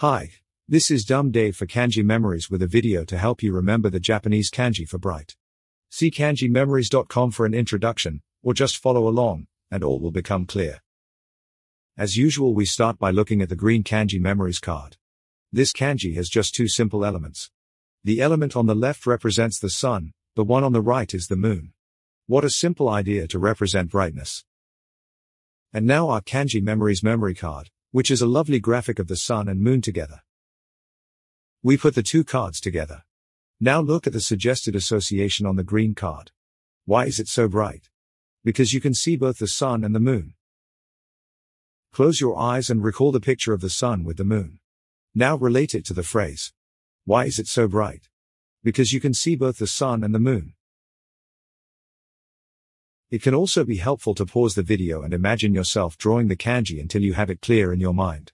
Hi, this is Dumb Dave for Kanji Memories with a video to help you remember the Japanese kanji for bright. See kanjimemories.com for an introduction, or just follow along, and all will become clear. As usual, we start by looking at the green kanji memories card. This kanji has just two simple elements. The element on the left represents the sun, the one on the right is the moon. What a simple idea to represent brightness. And now our kanji memories memory card which is a lovely graphic of the sun and moon together. We put the two cards together. Now look at the suggested association on the green card. Why is it so bright? Because you can see both the sun and the moon. Close your eyes and recall the picture of the sun with the moon. Now relate it to the phrase. Why is it so bright? Because you can see both the sun and the moon. It can also be helpful to pause the video and imagine yourself drawing the kanji until you have it clear in your mind.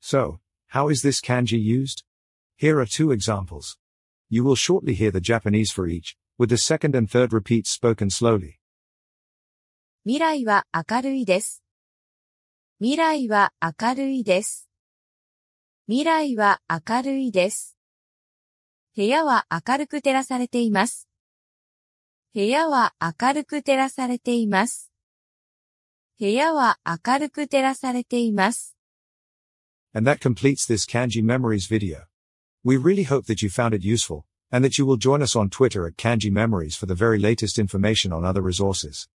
So, how is this kanji used? Here are two examples. You will shortly hear the Japanese for each, with the second and third repeats spoken slowly. 未来は明るいです。未来は明るいです。未来は明るいです。部屋は明るく照らされています。 部屋は明るく照らされています。部屋は明るく照らされています。And that completes this Kanji Memories video. We really hope that you found it useful, and that you will join us on Twitter at Kanji Memories for the very latest information on other resources.